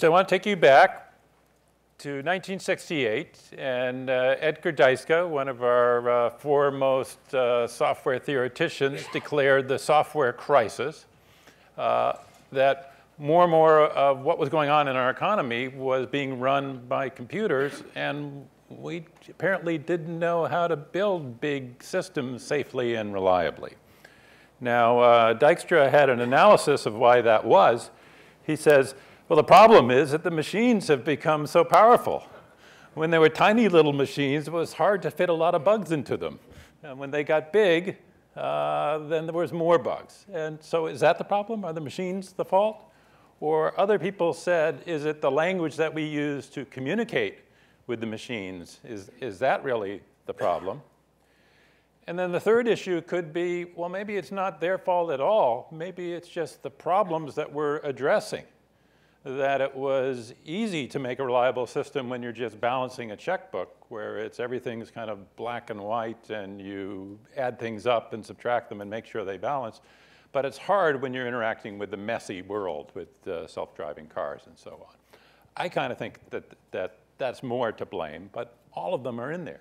So I want to take you back to 1968, and uh, Edsger Dijkstra, one of our uh, foremost uh, software theoreticians, declared the software crisis, uh, that more and more of what was going on in our economy was being run by computers, and we apparently didn't know how to build big systems safely and reliably. Now, uh, Dijkstra had an analysis of why that was. He says, well, the problem is that the machines have become so powerful. When they were tiny little machines, it was hard to fit a lot of bugs into them. And when they got big, uh, then there was more bugs. And so is that the problem? Are the machines the fault? Or other people said, is it the language that we use to communicate with the machines? Is, is that really the problem? And then the third issue could be, well, maybe it's not their fault at all. Maybe it's just the problems that we're addressing that it was easy to make a reliable system when you're just balancing a checkbook where it's everything's kind of black and white and you add things up and subtract them and make sure they balance. But it's hard when you're interacting with the messy world with uh, self-driving cars and so on. I kind of think that, that that's more to blame, but all of them are in there.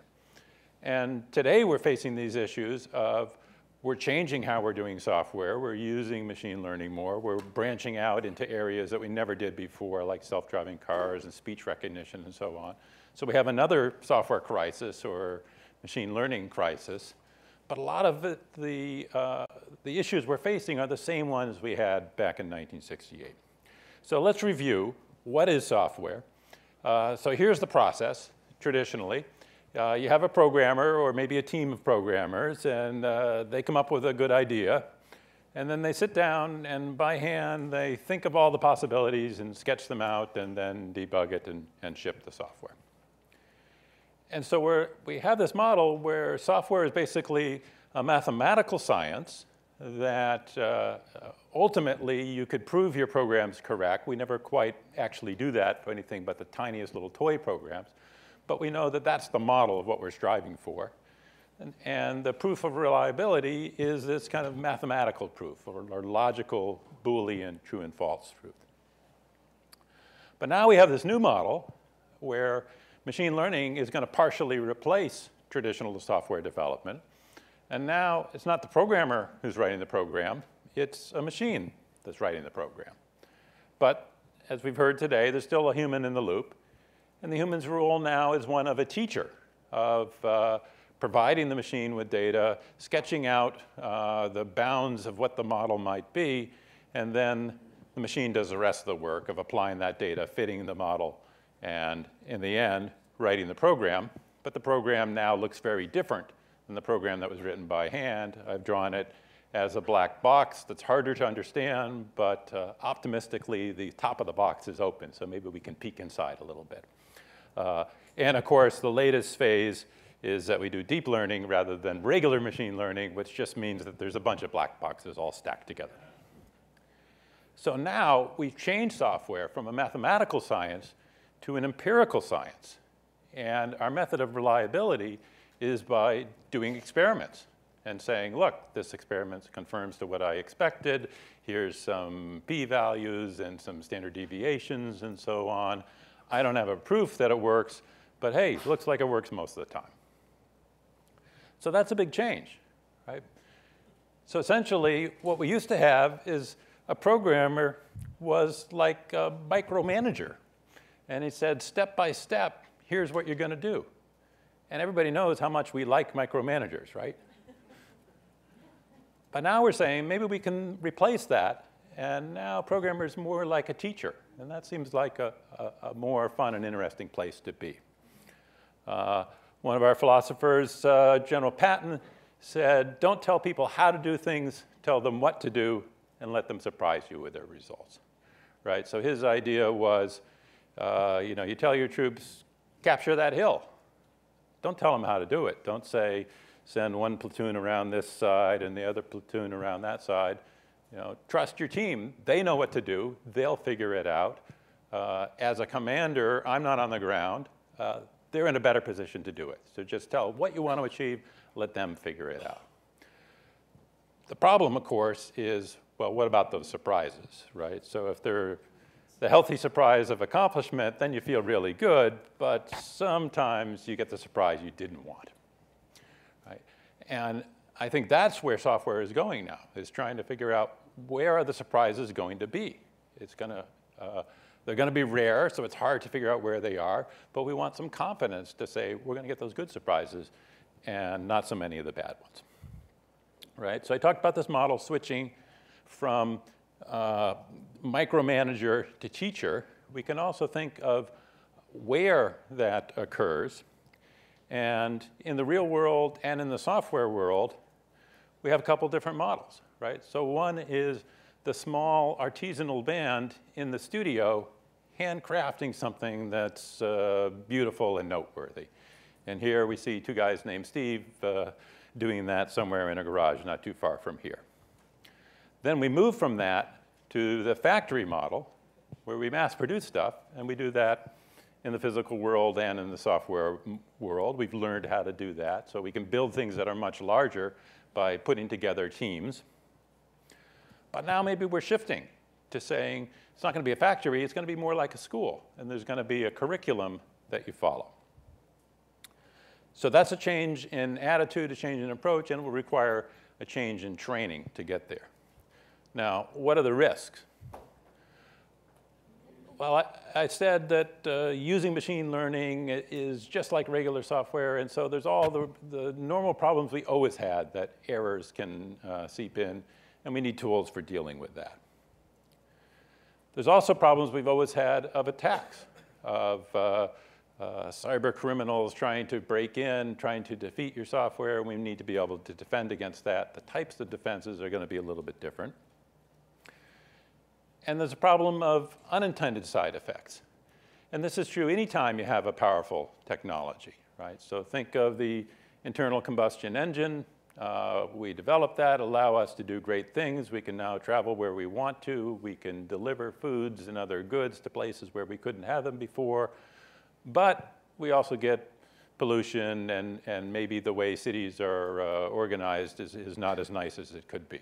And today we're facing these issues of we're changing how we're doing software. We're using machine learning more. We're branching out into areas that we never did before, like self-driving cars and speech recognition and so on. So we have another software crisis or machine learning crisis. But a lot of it, the, uh, the issues we're facing are the same ones we had back in 1968. So let's review what is software. Uh, so here's the process, traditionally. Uh, you have a programmer or maybe a team of programmers, and uh, they come up with a good idea. And then they sit down and by hand, they think of all the possibilities and sketch them out and then debug it and, and ship the software. And so we're, we have this model where software is basically a mathematical science that uh, ultimately you could prove your program's correct. We never quite actually do that for anything but the tiniest little toy programs but we know that that's the model of what we're striving for. And, and the proof of reliability is this kind of mathematical proof or, or logical Boolean true and false truth. But now we have this new model where machine learning is going to partially replace traditional software development. And now it's not the programmer who's writing the program, it's a machine that's writing the program. But as we've heard today, there's still a human in the loop. And the human's role now is one of a teacher, of uh, providing the machine with data, sketching out uh, the bounds of what the model might be, and then the machine does the rest of the work of applying that data, fitting the model, and in the end, writing the program. But the program now looks very different than the program that was written by hand. I've drawn it as a black box that's harder to understand, but uh, optimistically, the top of the box is open, so maybe we can peek inside a little bit. Uh, and of course, the latest phase is that we do deep learning rather than regular machine learning, which just means that there's a bunch of black boxes all stacked together. So now we've changed software from a mathematical science to an empirical science. And our method of reliability is by doing experiments and saying, look, this experiment confirms to what I expected. Here's some p-values and some standard deviations and so on. I don't have a proof that it works, but hey, looks like it works most of the time. So that's a big change, right? So essentially, what we used to have is a programmer was like a micromanager. And he said, step by step, here's what you're going to do. And everybody knows how much we like micromanagers, right? but now we're saying maybe we can replace that and now programmers more like a teacher. And that seems like a, a, a more fun and interesting place to be. Uh, one of our philosophers, uh, General Patton, said, don't tell people how to do things, tell them what to do, and let them surprise you with their results. Right? So his idea was, uh, you know, you tell your troops, capture that hill. Don't tell them how to do it. Don't say, send one platoon around this side and the other platoon around that side. You know, trust your team. They know what to do. They'll figure it out. Uh, as a commander, I'm not on the ground. Uh, they're in a better position to do it. So just tell what you want to achieve, let them figure it out. The problem, of course, is, well, what about those surprises, right? So if they're the healthy surprise of accomplishment, then you feel really good, but sometimes you get the surprise you didn't want. Right? And I think that's where software is going now, is trying to figure out where are the surprises going to be. It's going to, uh, they're going to be rare, so it's hard to figure out where they are, but we want some confidence to say we're going to get those good surprises and not so many of the bad ones. Right? So I talked about this model switching from uh, micromanager to teacher, we can also think of where that occurs. And in the real world and in the software world, we have a couple different models, right? So one is the small artisanal band in the studio handcrafting something that's uh, beautiful and noteworthy. And here we see two guys named Steve uh, doing that somewhere in a garage not too far from here. Then we move from that to the factory model, where we mass produce stuff, and we do that in the physical world and in the software world. We've learned how to do that, so we can build things that are much larger by putting together teams. But now maybe we're shifting to saying it's not going to be a factory, it's going to be more like a school, and there's going to be a curriculum that you follow. So that's a change in attitude, a change in approach, and it will require a change in training to get there. Now, what are the risks? Well, I, I said that uh, using machine learning is just like regular software, and so there's all the, the normal problems we always had that errors can uh, seep in, and we need tools for dealing with that. There's also problems we've always had of attacks, of uh, uh, cyber criminals trying to break in, trying to defeat your software. We need to be able to defend against that. The types of defenses are going to be a little bit different. And there's a problem of unintended side effects. And this is true anytime you have a powerful technology, right? So think of the internal combustion engine. Uh, we developed that, allow us to do great things. We can now travel where we want to. We can deliver foods and other goods to places where we couldn't have them before. But we also get pollution and, and maybe the way cities are uh, organized is, is not as nice as it could be.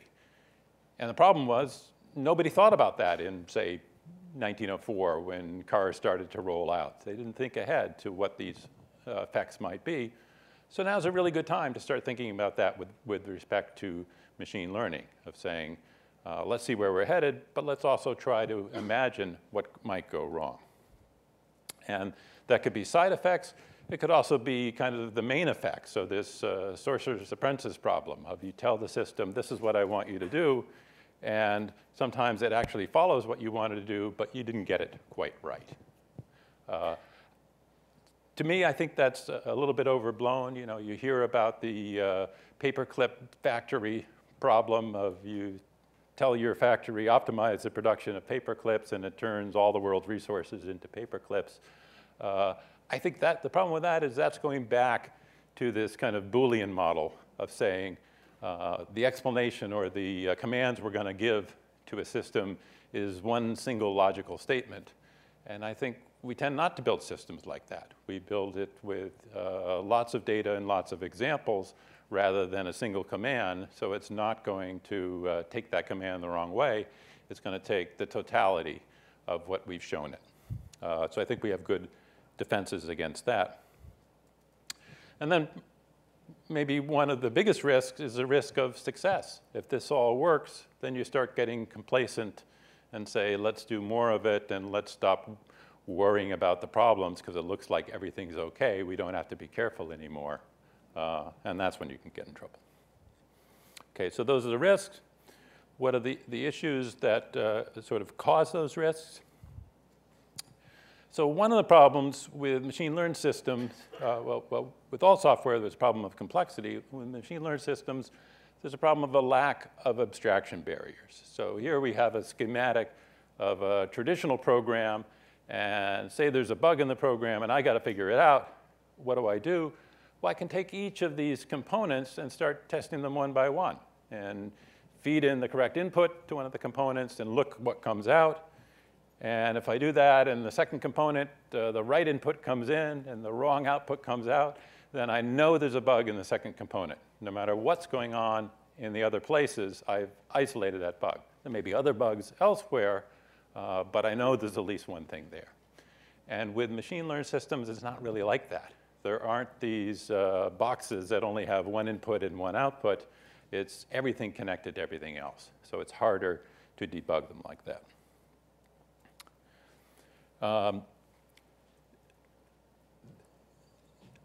And the problem was nobody thought about that in, say, 1904 when cars started to roll out. They didn't think ahead to what these uh, effects might be. So now's a really good time to start thinking about that with, with respect to machine learning, of saying, uh, let's see where we're headed, but let's also try to imagine what might go wrong. And that could be side effects. It could also be kind of the main effect. So this uh, sorcerer's apprentice problem of you tell the system, this is what I want you to do, and sometimes it actually follows what you wanted to do, but you didn't get it quite right. Uh, to me, I think that's a little bit overblown. You know, you hear about the uh, paperclip factory problem of you tell your factory optimize the production of paperclips, and it turns all the world's resources into paperclips. Uh, I think that the problem with that is that's going back to this kind of Boolean model of saying uh, the explanation or the uh, commands we're going to give to a system is one single logical statement. And I think we tend not to build systems like that. We build it with uh, lots of data and lots of examples rather than a single command. So it's not going to uh, take that command the wrong way. It's going to take the totality of what we've shown it. Uh, so I think we have good defenses against that. And then maybe one of the biggest risks is the risk of success. If this all works, then you start getting complacent and say, let's do more of it and let's stop worrying about the problems because it looks like everything's okay. We don't have to be careful anymore. Uh, and that's when you can get in trouble. Okay, so those are the risks. What are the, the issues that uh, sort of cause those risks? So one of the problems with machine learned systems, uh, well, well, with all software, there's a problem of complexity. With machine learned systems, there's a problem of a lack of abstraction barriers. So here we have a schematic of a traditional program, and say there's a bug in the program, and I got to figure it out. What do I do? Well, I can take each of these components and start testing them one by one, and feed in the correct input to one of the components and look what comes out. And if I do that and the second component, uh, the right input comes in and the wrong output comes out, then I know there's a bug in the second component. No matter what's going on in the other places, I've isolated that bug. There may be other bugs elsewhere, uh, but I know there's at least one thing there. And with machine learned systems, it's not really like that. There aren't these uh, boxes that only have one input and one output. It's everything connected to everything else. So it's harder to debug them like that. Um,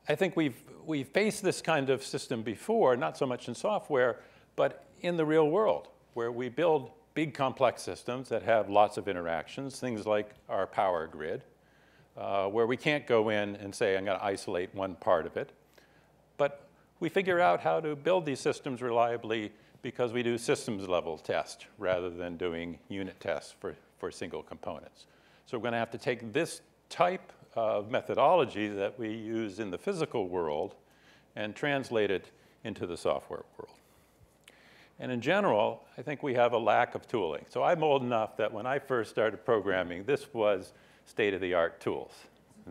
I think we've, we've faced this kind of system before, not so much in software, but in the real world, where we build big complex systems that have lots of interactions, things like our power grid, uh, where we can't go in and say, I'm going to isolate one part of it. But we figure out how to build these systems reliably because we do systems level tests rather than doing unit tests for, for single components. So we're going to have to take this type of methodology that we use in the physical world and translate it into the software world. And in general, I think we have a lack of tooling. So I'm old enough that when I first started programming, this was state-of-the-art tools.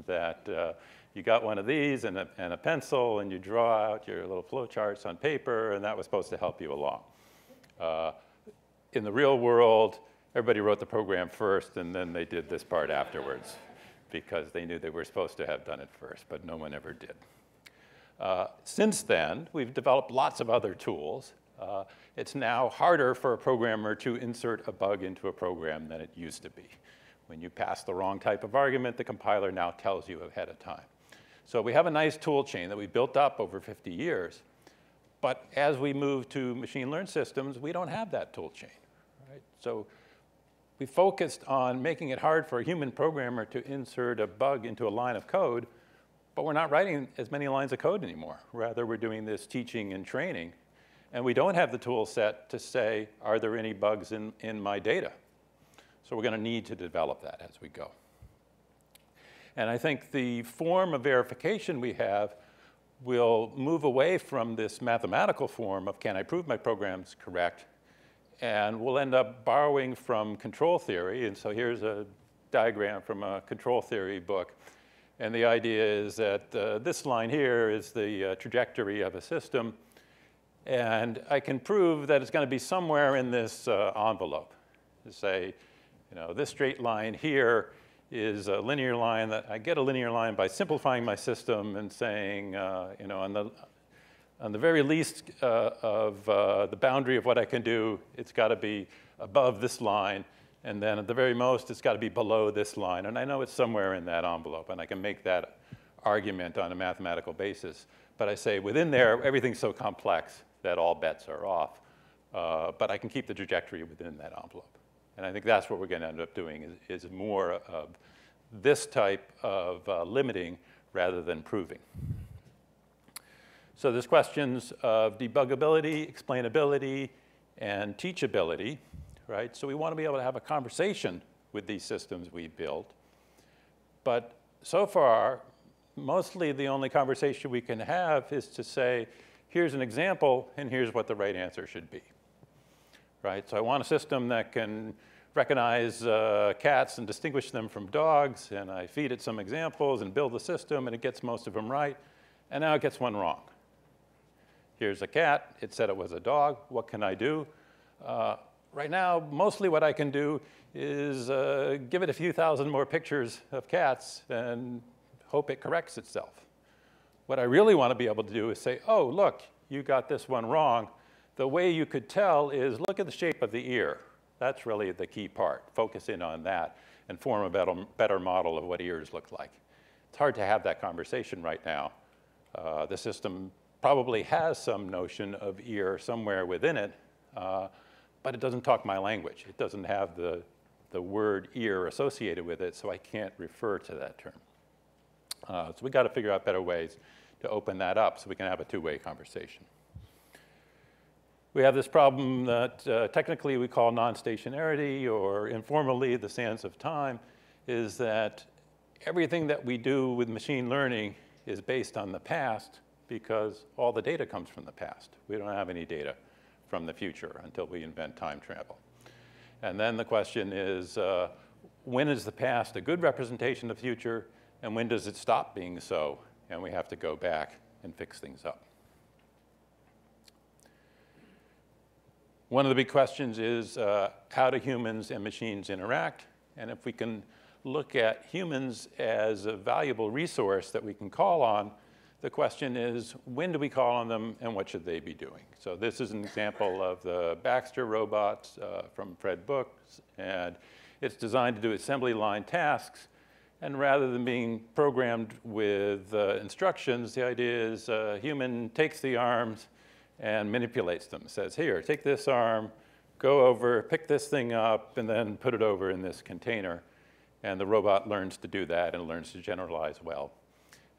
That uh, you got one of these and a, and a, pencil, and you draw out your little flowcharts on paper, and that was supposed to help you along. Uh, in the real world, everybody wrote the program first, and then they did this part afterwards because they knew they were supposed to have done it first, but no one ever did. Uh, since then, we've developed lots of other tools. Uh, it's now harder for a programmer to insert a bug into a program than it used to be. When you pass the wrong type of argument, the compiler now tells you ahead of time. So we have a nice tool chain that we built up over 50 years. But as we move to machine learned systems, we don't have that tool chain. Right? So we focused on making it hard for a human programmer to insert a bug into a line of code, but we're not writing as many lines of code anymore. Rather, we're doing this teaching and training. And we don't have the tool set to say, are there any bugs in, in my data? So we're going to need to develop that as we go. And I think the form of verification we have will move away from this mathematical form of can I prove my program's correct and we'll end up borrowing from control theory. And so here's a diagram from a control theory book. And the idea is that uh, this line here is the uh, trajectory of a system. And I can prove that it's going to be somewhere in this uh, envelope. To say, you know, this straight line here is a linear line that I get a linear line by simplifying my system and saying, uh, you know, on the on the very least uh, of uh, the boundary of what I can do, it's got to be above this line. And then at the very most, it's got to be below this line. And I know it's somewhere in that envelope, and I can make that argument on a mathematical basis. But I say within there, everything's so complex that all bets are off. Uh, but I can keep the trajectory within that envelope. And I think that's what we're going to end up doing is, is more of this type of uh, limiting rather than proving. So there's questions of debuggability, explainability, and teachability, right? So we want to be able to have a conversation with these systems we built. But so far, mostly the only conversation we can have is to say, here's an example, and here's what the right answer should be, right? So I want a system that can recognize uh, cats and distinguish them from dogs, and I feed it some examples and build the system, and it gets most of them right, and now it gets one wrong. Here's a cat. It said it was a dog. What can I do? Uh, right now, mostly what I can do is uh, give it a few thousand more pictures of cats and hope it corrects itself. What I really want to be able to do is say, oh, look, you got this one wrong. The way you could tell is look at the shape of the ear. That's really the key part. Focus in on that and form a better, better model of what ears look like. It's hard to have that conversation right now. Uh, the system probably has some notion of ear somewhere within it, uh, but it doesn't talk my language. It doesn't have the, the word ear associated with it, so I can't refer to that term. Uh, so we got to figure out better ways to open that up so we can have a two-way conversation. We have this problem that uh, technically we call non-stationarity, or informally the sands of time, is that everything that we do with machine learning is based on the past, because all the data comes from the past. We don't have any data from the future until we invent time travel. And then the question is, uh, when is the past a good representation of the future, and when does it stop being so, and we have to go back and fix things up? One of the big questions is, uh, how do humans and machines interact? And if we can look at humans as a valuable resource that we can call on, the question is, when do we call on them and what should they be doing? So this is an example of the Baxter robots uh, from Rod Brooks, and it's designed to do assembly line tasks. And rather than being programmed with uh, instructions, the idea is a human takes the arms and manipulates them. Says, here, take this arm, go over, pick this thing up, and then put it over in this container. And the robot learns to do that and learns to generalize well.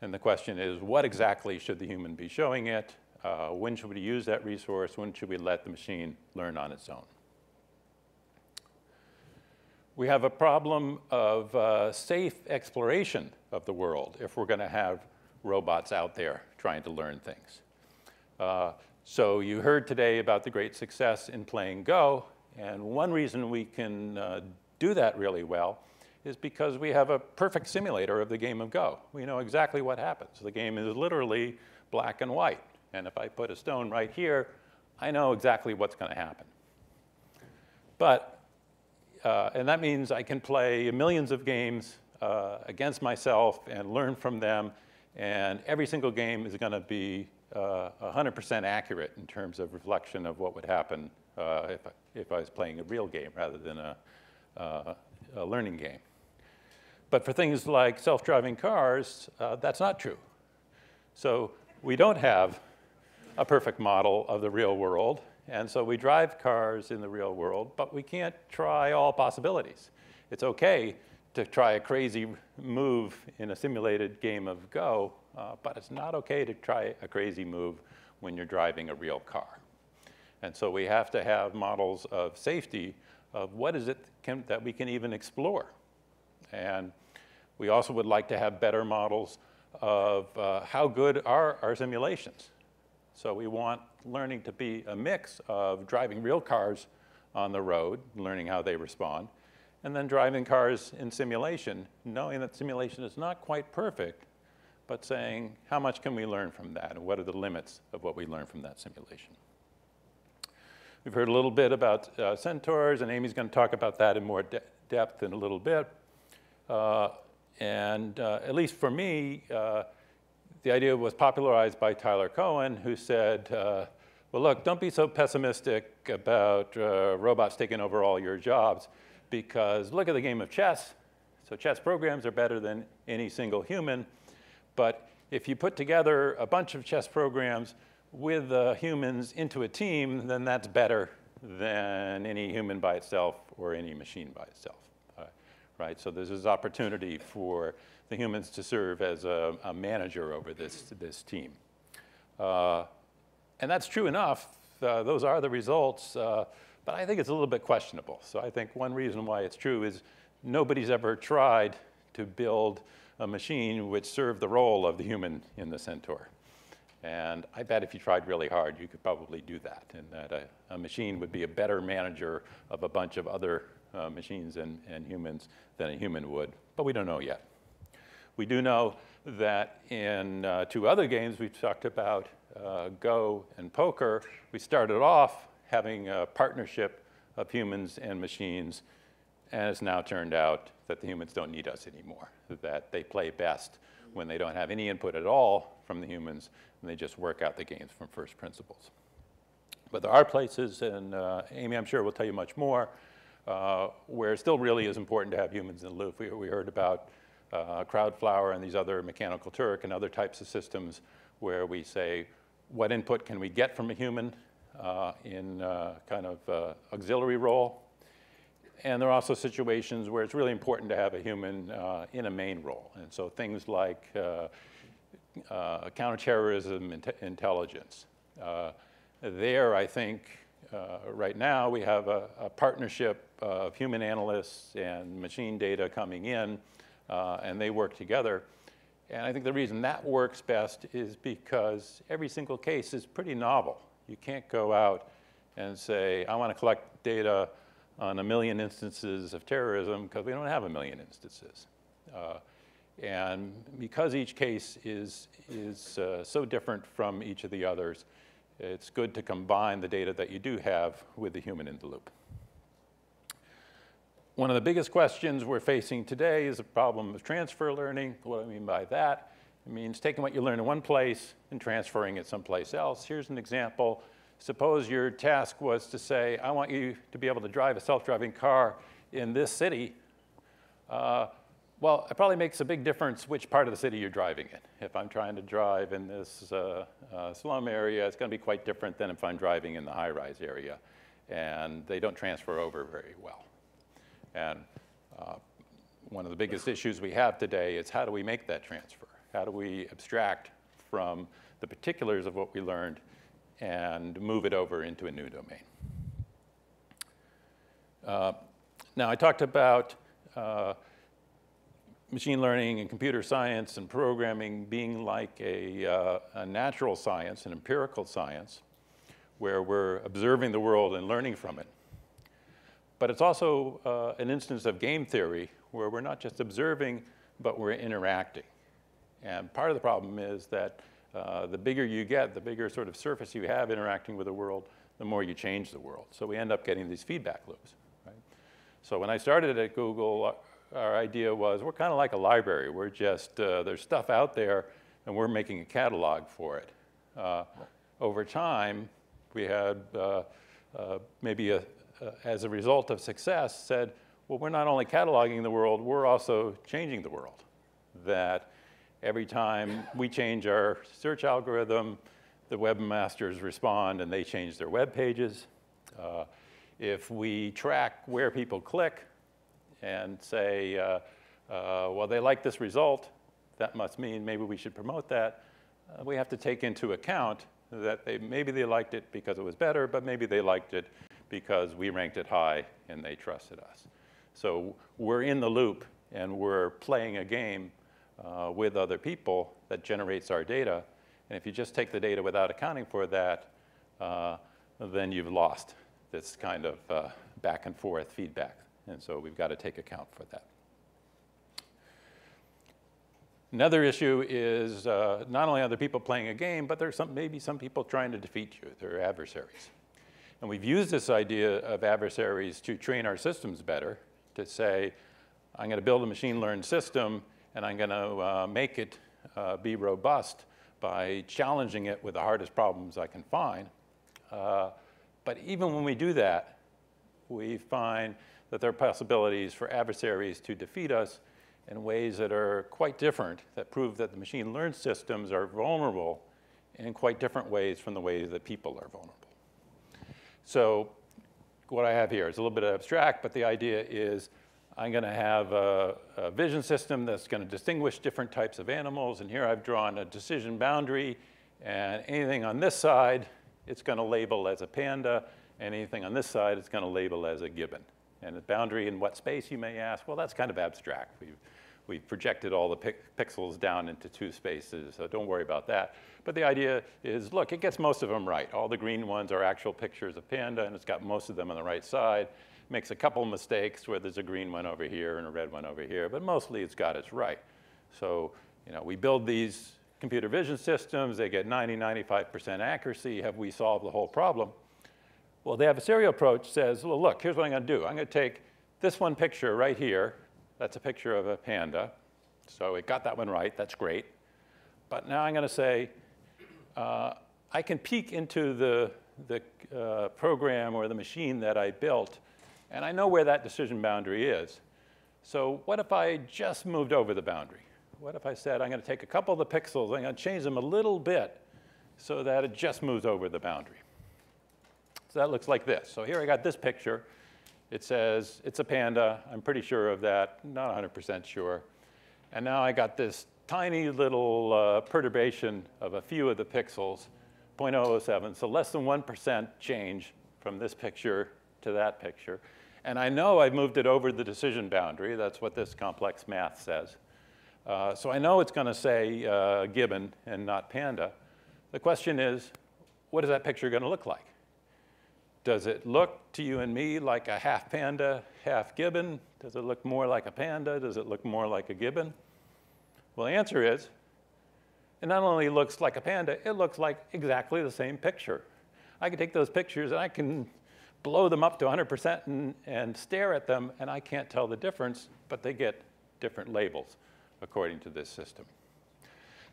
And the question is, what exactly should the human be showing it? Uh, when should we use that resource? When should we let the machine learn on its own? We have a problem of uh, safe exploration of the world if we're going to have robots out there trying to learn things. Uh, so you heard today about the great success in playing Go, and one reason we can uh, do that really well is because we have a perfect simulator of the game of Go. We know exactly what happens. The game is literally black and white. And if I put a stone right here, I know exactly what's going to happen. But, uh, and that means I can play millions of games uh, against myself and learn from them. And every single game is going to be 100% uh, accurate in terms of reflection of what would happen uh, if, if I was playing a real game rather than a, uh, a learning game. But for things like self-driving cars, uh, that's not true. So we don't have a perfect model of the real world. And so we drive cars in the real world, but we can't try all possibilities. It's okay to try a crazy move in a simulated game of Go, uh, but it's not okay to try a crazy move when you're driving a real car. And so we have to have models of safety of what is it can, that we can even explore. And we also would like to have better models of uh, how good are our simulations. So we want learning to be a mix of driving real cars on the road, learning how they respond, and then driving cars in simulation, knowing that simulation is not quite perfect, but saying how much can we learn from that and what are the limits of what we learn from that simulation. We've heard a little bit about uh, centaurs, and Amy's going to talk about that in more de depth in a little bit. Uh, and uh, at least for me, uh, the idea was popularized by Tyler Cowen, who said, uh, well, look, don't be so pessimistic about uh, robots taking over all your jobs, because look at the game of chess. So chess programs are better than any single human. But if you put together a bunch of chess programs with uh, humans into a team, then that's better than any human by itself or any machine by itself right? So this opportunity for the humans to serve as a, a manager over this, this team. Uh, and that's true enough. Uh, those are the results. Uh, but I think it's a little bit questionable. So I think one reason why it's true is nobody's ever tried to build a machine which served the role of the human in the centaur. And I bet if you tried really hard, you could probably do that, and that a, a machine would be a better manager of a bunch of other uh, machines and, and humans than a human would, but we don't know yet. We do know that in uh, two other games we've talked about, uh, Go and poker, we started off having a partnership of humans and machines, and it's now turned out that the humans don't need us anymore, that they play best when they don't have any input at all from the humans, and they just work out the games from first principles. But there are places, and uh, Amy, I'm sure, will tell you much more, uh, where it still really is important to have humans in the loop. We, we heard about uh, Crowdflower and these other Mechanical Turk and other types of systems where we say, what input can we get from a human uh, in uh, kind of uh, auxiliary role? And there are also situations where it's really important to have a human in a main role. And so things like counterterrorism intelligence. there, I think, right now we have a, a, partnership of human analysts and machine data coming in, uh, and they work together. And I think the reason that works best is because every single case is pretty novel. You can't go out and say, I want to collect data on a million instances of terrorism because we don't have a million instances. Uh, and because each case is, is uh, so different from each of the others, it's good to combine the data that you do have with the human in the loop. one of the biggest questions we're facing today is the problem of transfer learning. What I mean by that? It means taking what you learn in one place and transferring it someplace else. Here's an example. Suppose your task was to say, I want you to be able to drive a self-driving car in this city. Uh, well, it probably makes a big difference which part of the city you're driving in. If I'm trying to drive in this uh, uh, slum area, it's going to be quite different than if I'm driving in the high-rise area. And they don't transfer over very well. And uh, one of the biggest issues we have today is how do we make that transfer? How do we abstract from the particulars of what we learned and move it over into a new domain? Uh, now, I talked about uh, machine learning and computer science and programming being like a, uh, a, natural science, an empirical science, where we're observing the world and learning from it. But it's also uh, an instance of game theory where we're not just observing, but we're interacting. And part of the problem is that uh, the bigger you get, the bigger sort of surface you have interacting with the world, the more you change the world. So we end up getting these feedback loops. Right? So when I started at Google, our idea was we're kind of like a library. We're just, uh, there's stuff out there, and we're making a catalog for it. Uh, over time, we had uh, uh, maybe a, as a result of success, said, well, we're not only cataloging the world, we're also changing the world. That every time we change our search algorithm, the webmasters respond and they change their web pages. Uh, if we track where people click and say, uh, uh, well, they like this result, that must mean maybe we should promote that, uh, we have to take into account that they, maybe they liked it because it was better, but maybe they liked it because we ranked it high and they trusted us. So we're in the loop and we're playing a game uh, with other people that generates our data. And if you just take the data without accounting for that, uh, then you've lost this kind of uh, back and forth feedback. And so we've got to take account for that. Another issue is uh, not only are there people playing a game, but there's some, maybe some people trying to defeat you. They're adversaries. And we've used this idea of adversaries to train our systems better, to say, I'm going to build a machine learned system and I'm going to uh, make it uh, be robust by challenging it with the hardest problems I can find. Uh, but even when we do that, we find that there are possibilities for adversaries to defeat us in ways that are quite different, that prove that the machine learned systems are vulnerable in quite different ways from the ways that people are vulnerable. So what I have here is a little bit abstract, but the idea is I'm going to have a, a, vision system that's going to distinguish different types of animals. And here I've drawn a decision boundary. And anything on this side, it's going to label as a panda. And anything on this side, it's going to label as a gibbon. And the boundary in what space, you may ask? Well, that's kind of abstract. We've, we've projected all the pixels down into two spaces, so don't worry about that. But the idea is, look, it gets most of them right. All the green ones are actual pictures of panda, and it's got most of them on the right side makes a couple mistakes where there's a green one over here and a red one over here, but mostly it's got its right. So, you know, we build these computer vision systems, they get 90, 95% accuracy. Have we solved the whole problem? Well, the adversarial approach says, well, look, here's what I'm going to do. I'm going to take this one picture right here. That's a picture of a panda. So it got that one right. That's great. But now I'm going to say, uh, I can peek into the, the uh, program or the machine that I built and I know where that decision boundary is. So what if I just moved over the boundary? What if I said, I'm going to take a couple of the pixels, I'm going to change them a little bit so that it just moves over the boundary. So that looks like this. So here I got this picture. It says it's a panda. I'm pretty sure of that, not 100% sure. And now I got this tiny little uh, perturbation of a few of the pixels, 0.007, so less than 1% change from this picture to that picture. And I know I've moved it over the decision boundary. That's what this complex math says. Uh, so I know it's going to say uh, gibbon and not panda. The question is, what is that picture going to look like? Does it look to you and me like a half panda, half gibbon? Does it look more like a panda? Does it look more like a gibbon? Well, the answer is, it not only looks like a panda, it looks like exactly the same picture. I can take those pictures and I can blow them up to 100% and, and stare at them, and I can't tell the difference, but they get different labels according to this system.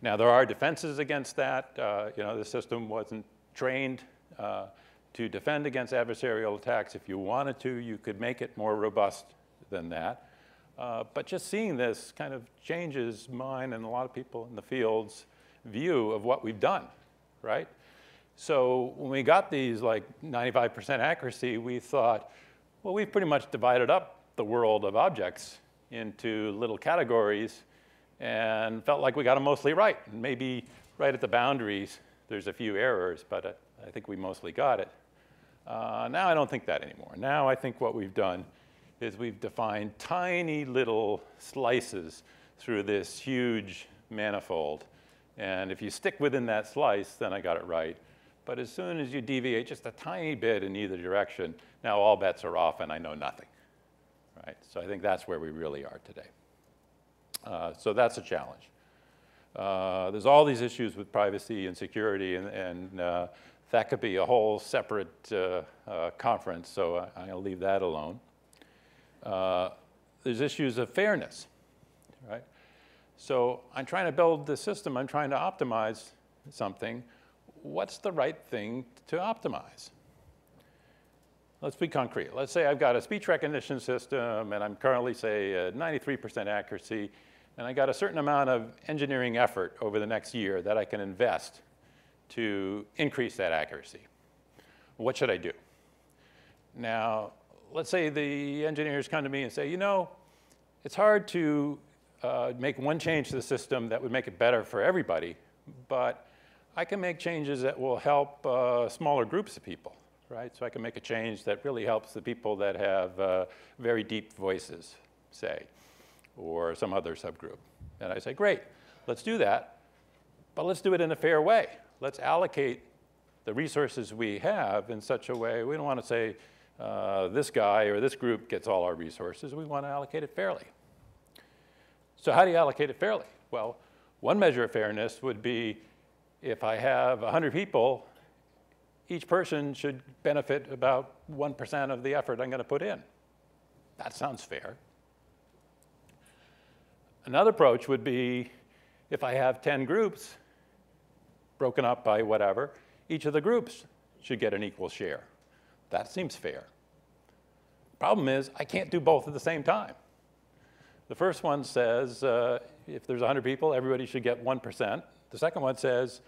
Now, there are defenses against that. Uh, you know, the system wasn't trained uh, to defend against adversarial attacks. If you wanted to, you could make it more robust than that. Uh, but just seeing this kind of changes mine and a lot of people in the field's view of what we've done, right? So when we got these like 95% accuracy, we thought, well, we've pretty much divided up the world of objects into little categories and felt like we got them mostly right. Maybe right at the boundaries, there's a few errors, but uh, I think we mostly got it. Uh, now I don't think that anymore. Now I think what we've done is we've defined tiny little slices through this huge manifold. And if you stick within that slice, then I got it right. But as soon as you deviate just a tiny bit in either direction, now all bets are off and I know nothing. Right? So I think that's where we really are today. Uh, so that's a challenge. Uh, there's all these issues with privacy and security, and, and uh, that could be a whole separate uh, uh, conference, so I, will leave that alone. Uh, there's issues of fairness, right? So I'm trying to build the system, I'm trying to optimize something. What's the right thing to optimize? Let's be concrete. Let's say I've got a speech recognition system and I'm currently, say, 93% accuracy, and I got a certain amount of engineering effort over the next year that I can invest to increase that accuracy. What should I do? Now, let's say the engineers come to me and say, you know, it's hard to uh, make one change to the system that would make it better for everybody, but I can make changes that will help uh, smaller groups of people, right? So I can make a change that really helps the people that have uh, very deep voices, say or some other subgroup. And I say, great, let's do that, but let's do it in a fair way. Let's allocate the resources we have in such a way, we don't want to say uh, this guy or this group gets all our resources, we want to allocate it fairly. So how do you allocate it fairly? Well, one measure of fairness would be if I have 100 people, each person should benefit about 1% of the effort I'm going to put in. That sounds fair. Another approach would be if I have 10 groups broken up by whatever, each of the groups should get an equal share. That seems fair. Problem is, I can't do both at the same time. The first one says uh, if there's 100 people, everybody should get 1%. The second one says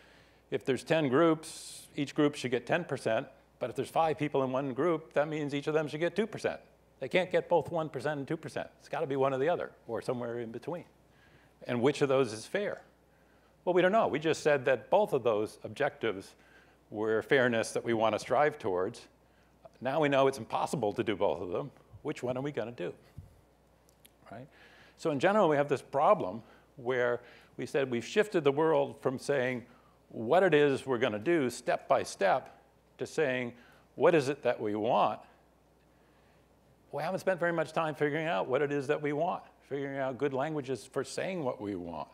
if there's 10 groups, each group should get 10%. But if there's five people in one group, that means each of them should get 2%. They can't get both 1% and 2%. It's got to be one or the other, or somewhere in between. And which of those is fair? Well, we don't know. We just said that both of those objectives were fairness that we want to strive towards. Now we know it's impossible to do both of them. Which one are we going to do? Right? So in general, we have this problem where we said we've shifted the world from saying what it is we're going to do step by step to saying what is it that we want we haven't spent very much time figuring out what it is that we want, figuring out good languages for saying what we want,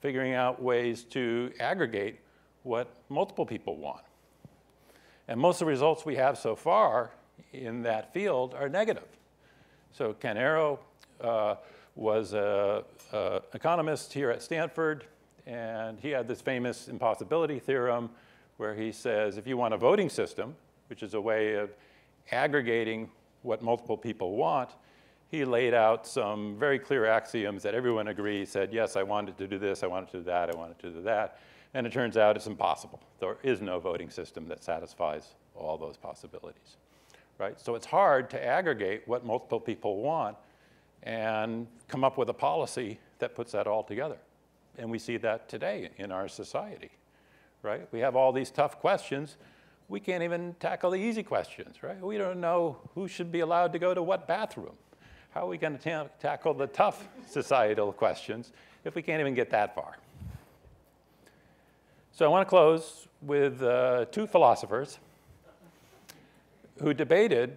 figuring out ways to aggregate what multiple people want. And most of the results we have so far in that field are negative. So Arrow uh, was an economist here at Stanford, and he had this famous impossibility theorem where he says if you want a voting system, which is a way of aggregating what multiple people want, he laid out some very clear axioms that everyone agrees said, yes, I wanted to do this, I wanted to do that, I wanted to do that. And it turns out it's impossible. There is no voting system that satisfies all those possibilities. Right? So it's hard to aggregate what multiple people want and come up with a policy that puts that all together. And we see that today in our society. Right? We have all these tough questions we can't even tackle the easy questions, right? We don't know who should be allowed to go to what bathroom. How are we going to tackle the tough societal questions if we can't even get that far? So I want to close with uh, two philosophers who debated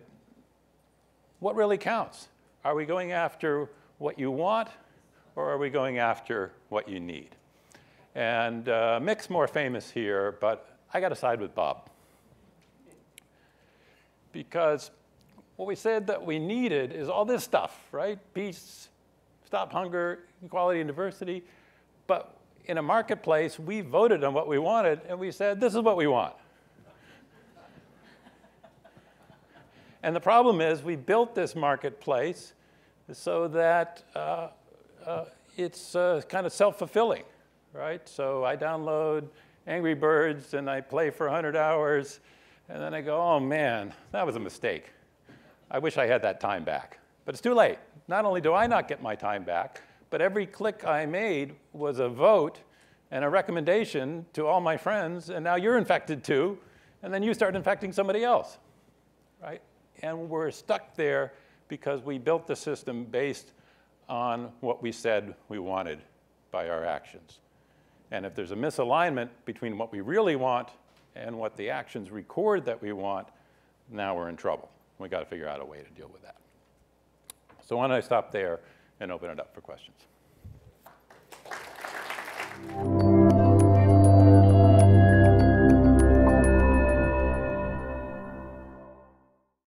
what really counts. Are we going after what you want or are we going after what you need? And uh, Mick's more famous here, but I got to side with Bob. because what we said that we needed is all this stuff, right? Peace, stop hunger, equality and diversity. But in a marketplace, we voted on what we wanted and we said, this is what we want. and the problem is we built this marketplace so that uh, uh, it's uh, kind of self-fulfilling, right? So I download Angry Birds and I play for 100 hours and then I go, oh man, that was a mistake. I wish I had that time back. But it's too late. Not only do I not get my time back, but every click I made was a vote and a recommendation to all my friends, and now you're infected too, and then you start infecting somebody else, right? And we're stuck there because we built the system based on what we said we wanted by our actions. And if there's a misalignment between what we really want and what the actions record that we want, now we're in trouble we got to figure out a way to deal with that. So why don't I stop there and open it up for questions.